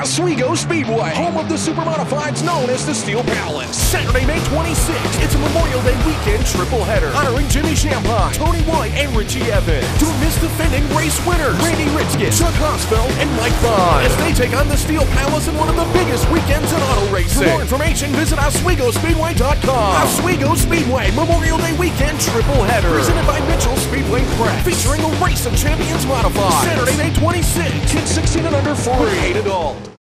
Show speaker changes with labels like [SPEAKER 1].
[SPEAKER 1] Oswego Speedway, home of the Supermodifieds known as the Steel Palace. Saturday, May 26th, it's a Memorial Day weekend triple header honoring Jimmy Shampine, Tony White, and Richie Evans. Don't miss defending race winners Randy Ritzkin, Chuck Hossfeld, and Mike Bond as they take on the Steel Palace in one of the biggest weekends in auto racing. For more information, visit OswegoSpeedway.com. Oswego Speedway Memorial Day weekend triple header presented by Mitchell Speedway Featuring a race of champions modified. Saturday, May 26th, kids 16 and under free, 8 adult.